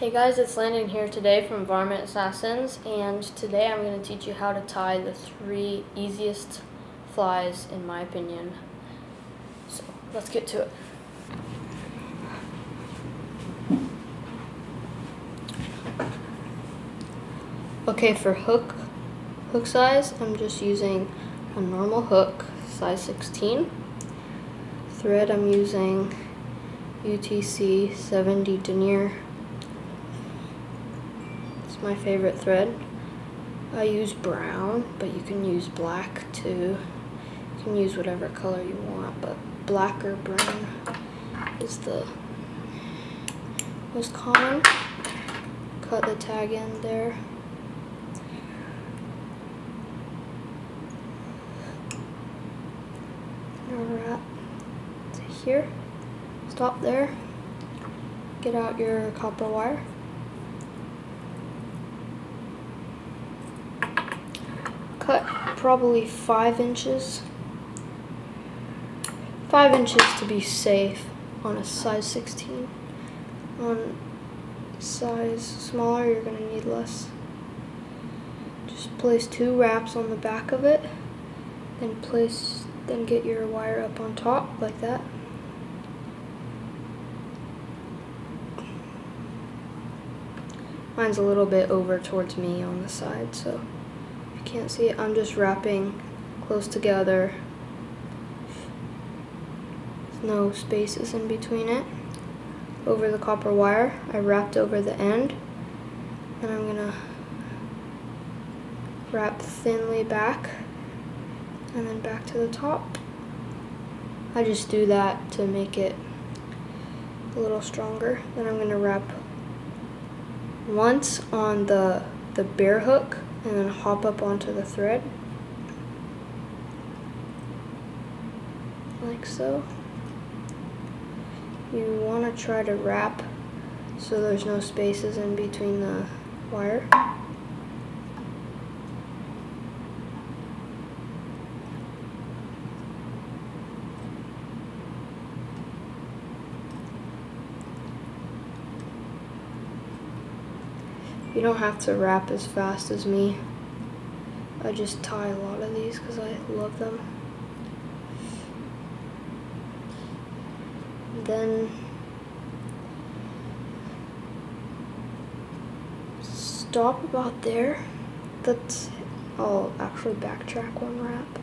Hey guys, it's Landon here today from Varmint Assassins, and today I'm going to teach you how to tie the three easiest flies in my opinion. So let's get to it. Okay, for hook hook size, I'm just using a normal hook, size 16. Thread, I'm using UTC 70 denier my favorite thread. I use brown, but you can use black too. You can use whatever color you want, but black or brown is the most common. Cut the tag in there. To here. Stop there. Get out your copper wire. cut probably five inches. Five inches to be safe on a size 16. On size smaller, you're gonna need less. Just place two wraps on the back of it, then place, then get your wire up on top like that. Mine's a little bit over towards me on the side, so can't see it, I'm just wrapping close together. There's no spaces in between it. Over the copper wire, I wrapped over the end. And I'm gonna wrap thinly back and then back to the top. I just do that to make it a little stronger. Then I'm gonna wrap once on the, the bare hook and then hop up onto the thread like so. You want to try to wrap so there's no spaces in between the wire. You don't have to wrap as fast as me. I just tie a lot of these because I love them. Then stop about there. That's I'll actually backtrack one wrap.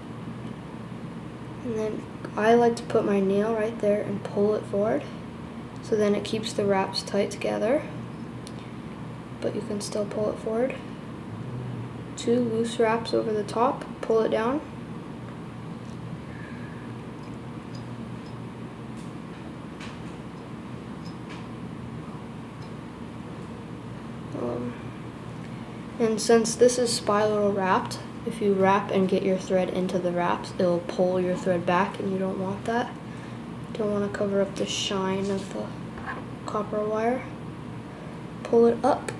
And then I like to put my nail right there and pull it forward. So then it keeps the wraps tight together but you can still pull it forward. Two loose wraps over the top, pull it down. Um, and since this is spiral wrapped, if you wrap and get your thread into the wraps, it'll pull your thread back and you don't want that. Don't want to cover up the shine of the copper wire. Pull it up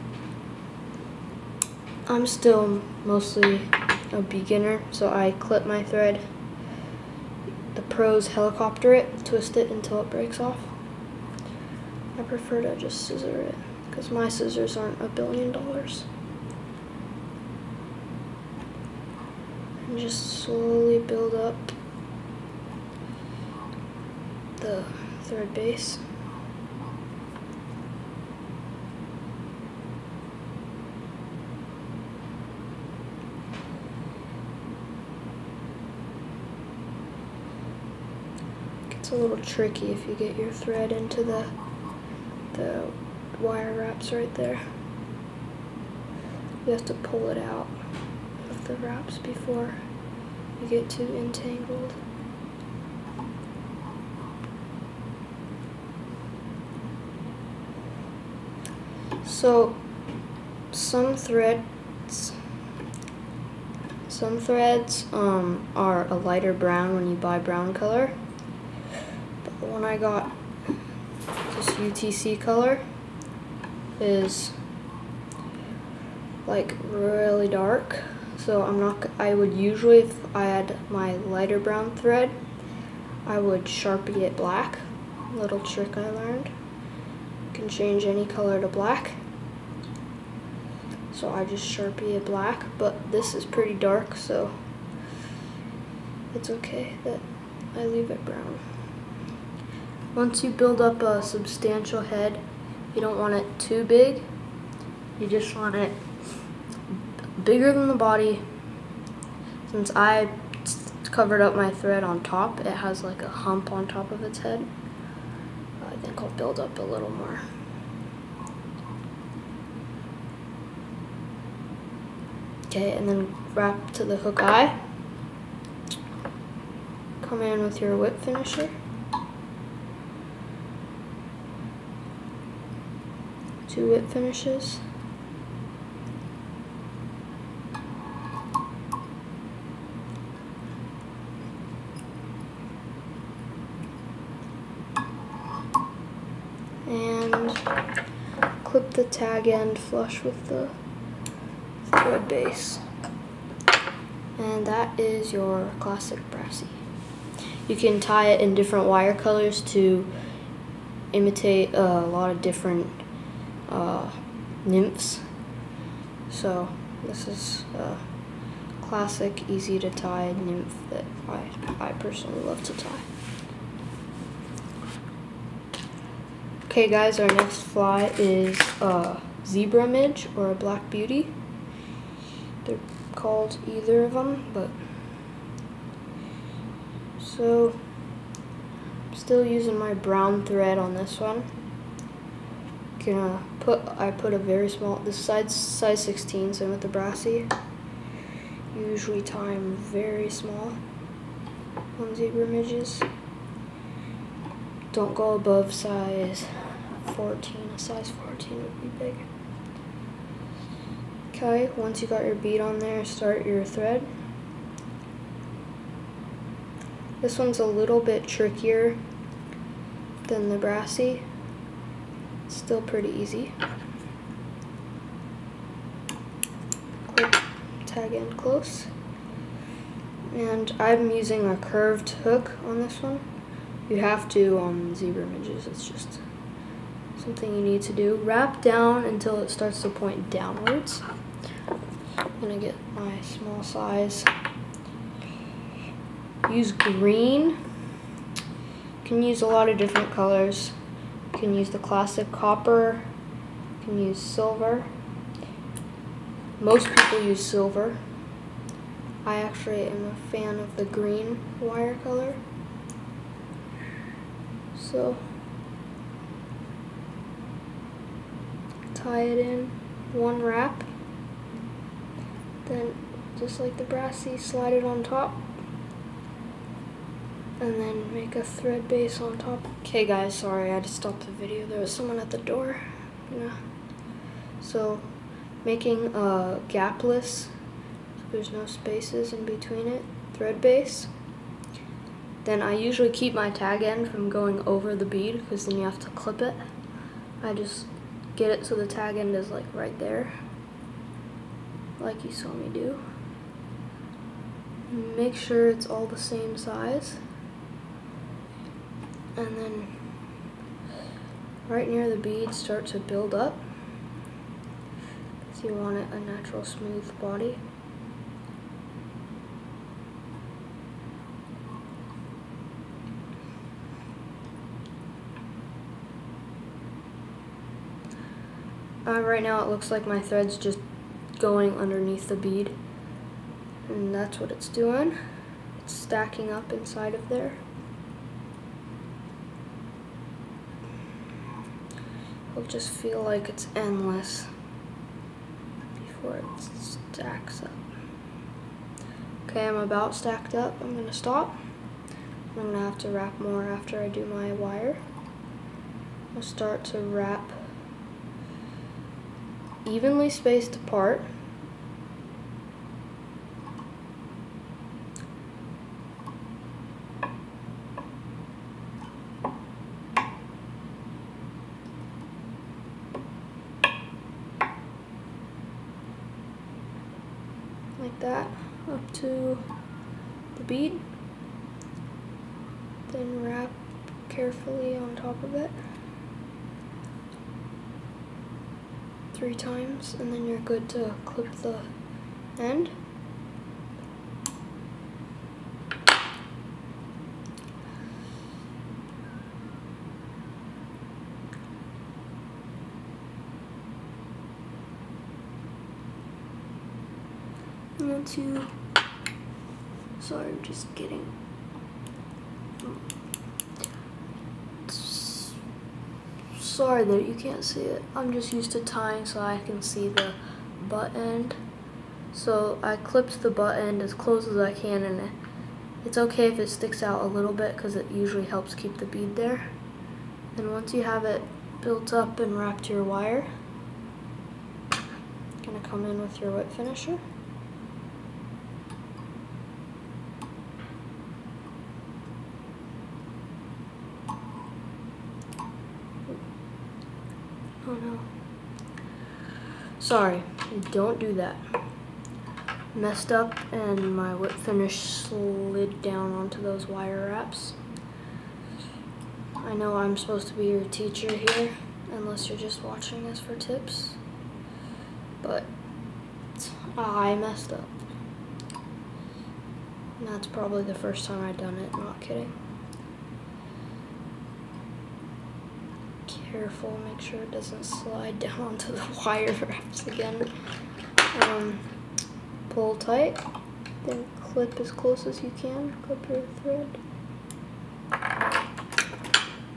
I'm still mostly a beginner, so I clip my thread. The pros helicopter it, twist it until it breaks off. I prefer to just scissor it, because my scissors aren't a billion dollars. And just slowly build up the thread base. It's a little tricky if you get your thread into the, the wire wraps right there. You have to pull it out of the wraps before you get too entangled. So some threads some threads um, are a lighter brown when you buy brown color I got, this UTC color, is like really dark. So I'm not, I would usually, if I had my lighter brown thread, I would Sharpie it black. Little trick I learned. You can change any color to black. So I just Sharpie it black, but this is pretty dark, so it's okay that I leave it brown. Once you build up a substantial head, you don't want it too big. You just want it bigger than the body. Since I covered up my thread on top, it has like a hump on top of its head. I think I'll build up a little more. Okay, and then wrap to the hook eye. Come in with your whip finisher. Two whip finishes. And clip the tag end flush with the thread base. And that is your classic brassie. You can tie it in different wire colors to imitate a lot of different uh, nymphs. So this is a classic, easy to tie nymph that I, I personally love to tie. Okay guys, our next fly is a zebra midge or a black beauty. They're called either of them, but so I'm still using my brown thread on this one. Gonna uh, put I put a very small this size size 16, same with the brassie. Usually time very small on zebra midges. Don't go above size 14. A size 14 would be big. Okay, once you got your bead on there, start your thread. This one's a little bit trickier than the brassie. Still pretty easy. Tag in close. And I'm using a curved hook on this one. You have to on zebra midges, it's just something you need to do. Wrap down until it starts to point downwards. I'm gonna get my small size. Use green. You can use a lot of different colors. You can use the classic copper. You can use silver. Most people use silver. I actually am a fan of the green wire color. So tie it in one wrap then just like the brassie slide it on top and then make a thread base on top. Okay guys sorry I had to stop the video. There was someone at the door. Yeah. So making a gapless so there's no spaces in between it thread base. Then I usually keep my tag end from going over the bead because then you have to clip it. I just get it so the tag end is like right there like you saw me do. Make sure it's all the same size and then right near the bead start to build up so you want it a natural smooth body Uh, right now it looks like my thread's just going underneath the bead. And that's what it's doing. It's stacking up inside of there. It'll just feel like it's endless before it stacks up. Okay, I'm about stacked up. I'm going to stop. I'm going to have to wrap more after I do my wire. I'll start to wrap evenly spaced apart. Like that, up to the bead. Then wrap carefully on top of it. three and then you're good to clip the end. Once you, sorry, I'm just getting sorry that you can't see it. I'm just used to tying so I can see the butt end. So I clipped the butt end as close as I can and it's okay if it sticks out a little bit because it usually helps keep the bead there. And once you have it built up and wrapped your wire, gonna come in with your whip finisher. Oh no. Sorry, don't do that. Messed up and my whip finish slid down onto those wire wraps. I know I'm supposed to be your teacher here, unless you're just watching this for tips. But I messed up. That's probably the first time I've done it, not kidding. Careful, make sure it doesn't slide down onto the wire wraps again. Um, pull tight, then clip as close as you can, clip your thread.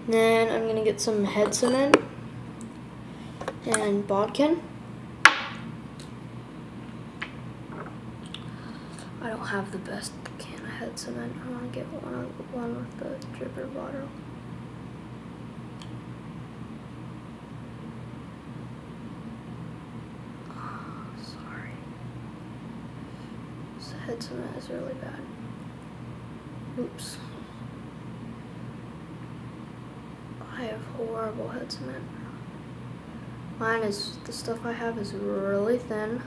Then I'm gonna get some head cement and bodkin. I don't have the best can of head cement. I wanna get one, one with the dripper bottle. Head cement is really bad. Oops. I have horrible head cement. Mine is, the stuff I have is really thin.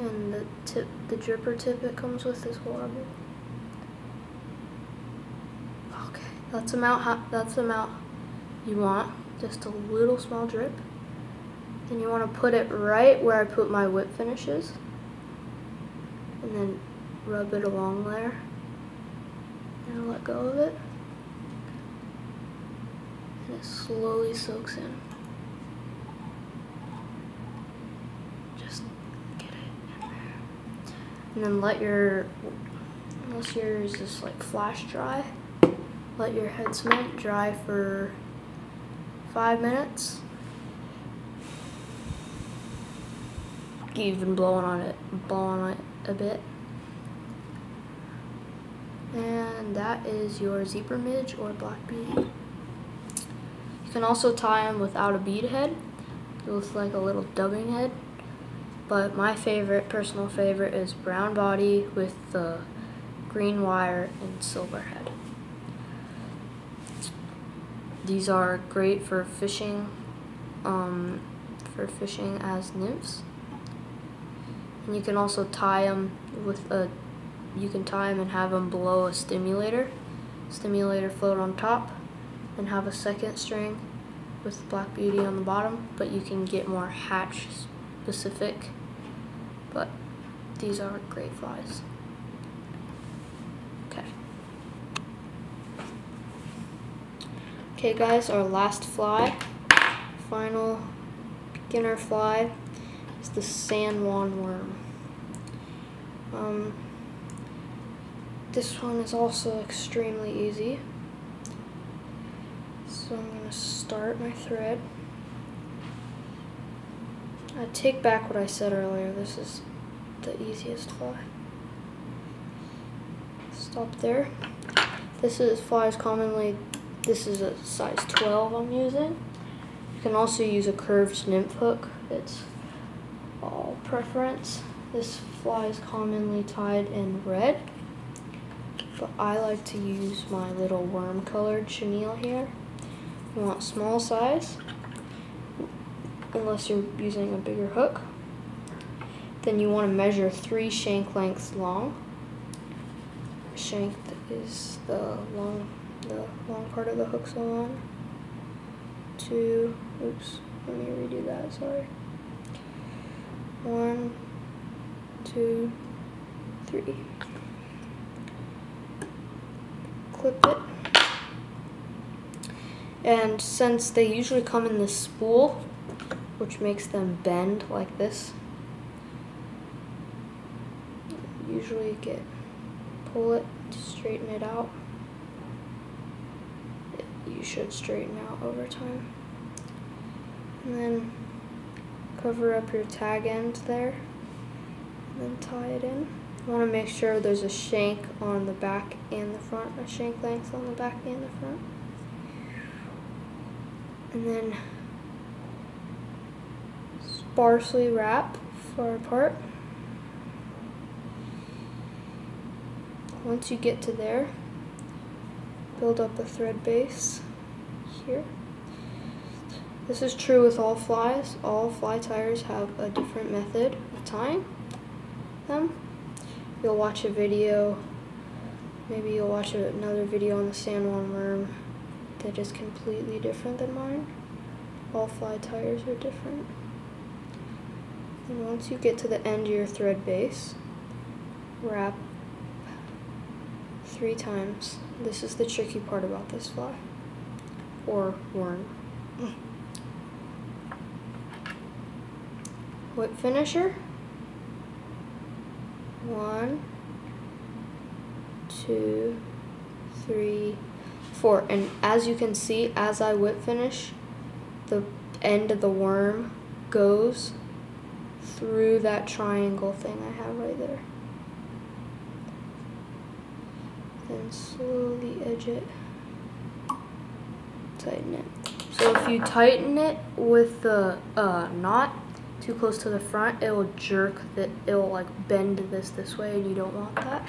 And the tip, the dripper tip it comes with is horrible. Okay, that's amount, that's the amount you want. Just a little small drip. And you want to put it right where I put my whip finishes and then rub it along there. And let go of it. And it slowly soaks in. Just get it in there. And then let your unless yours is like flash dry let your head cement dry for five minutes. Even blowing on it blowing on it a bit. And that is your zebra midge or black bead. You can also tie them without a bead head. It looks like a little dubbing head. But my favorite, personal favorite, is brown body with the green wire and silver head. These are great for fishing, um, for fishing as nymphs. And you can also tie them with a, you can tie them and have them below a stimulator. Stimulator float on top and have a second string with Black Beauty on the bottom, but you can get more hatch specific. But these are great flies. Okay. Okay guys, our last fly, final beginner fly is the San Juan worm. Um, this one is also extremely easy. So I'm going to start my thread. I take back what I said earlier. This is the easiest fly. Stop there. This is flies commonly, this is a size 12 I'm using. You can also use a curved nymph hook. It's preference. This fly is commonly tied in red, but I like to use my little worm colored chenille here. You want small size, unless you're using a bigger hook. Then you want to measure three shank lengths long. Shank is the long, the long part of the hook so long. Two, oops, let me redo that, sorry. One, two, three. Clip it. And since they usually come in this spool, which makes them bend like this, usually get pull it to straighten it out. you should straighten out over time. And then cover up your tag end there and then tie it in. You want to make sure there's a shank on the back and the front, a shank length on the back and the front. And then sparsely wrap far apart. Once you get to there, build up a thread base here. This is true with all flies. All fly tyers have a different method of tying them. You'll watch a video, maybe you'll watch another video on the San Juan worm that is completely different than mine. All fly tyers are different. And once you get to the end of your thread base, wrap three times. This is the tricky part about this fly, or worm. Whip finisher. One, two, three, four. And as you can see, as I whip finish, the end of the worm goes through that triangle thing I have right there. Then slowly edge it, tighten it. So if you tighten it with the uh, knot too close to the front, it will jerk, that it will like bend this this way and you don't want that.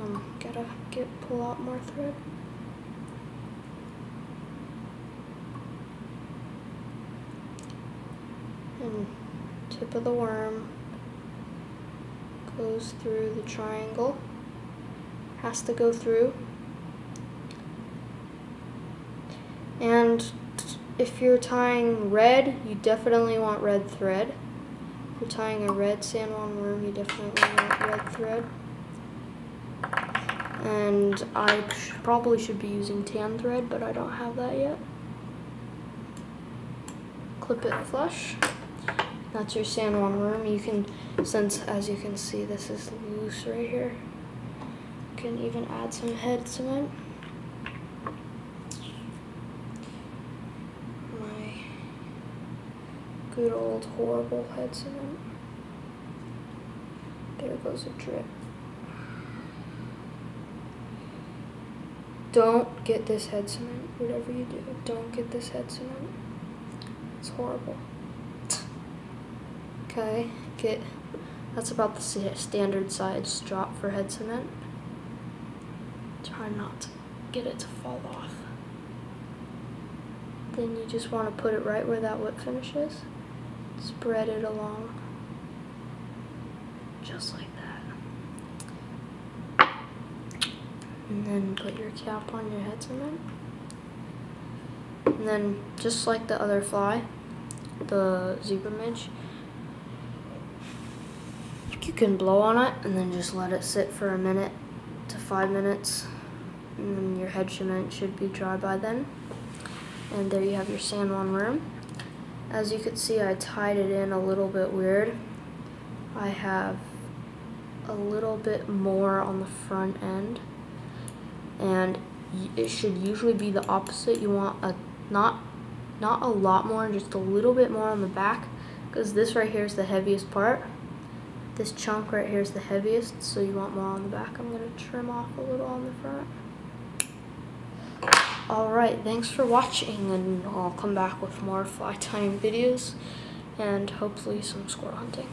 Um, gotta get pull out more thread. And tip of the worm goes through the triangle, has to go through. And if you're tying red, you definitely want red thread. If you're tying a red San Juan worm, you definitely want red thread. And I sh probably should be using tan thread, but I don't have that yet. Clip it flush. That's your San Juan worm. You can, since as you can see, this is loose right here. You can even add some head cement. My good old horrible head cement. There goes a drip. Don't get this head cement, whatever you do. Don't get this head cement. It's horrible. Okay, get, that's about the standard size drop for head cement. Try not to get it to fall off. Then you just want to put it right where that whip finishes. Spread it along, just like that. And then put your cap on your head cement. And then, just like the other fly, the zebra midge, you can blow on it and then just let it sit for a minute to five minutes and then your head cement should be dry by then. And there you have your San Juan worm. As you can see, I tied it in a little bit weird. I have a little bit more on the front end and it should usually be the opposite. You want a not not a lot more, just a little bit more on the back because this right here is the heaviest part. This chunk right here is the heaviest, so you want more on the back. I'm going to trim off a little on the front. Alright, thanks for watching, and I'll come back with more fly tying videos, and hopefully some squirrel hunting.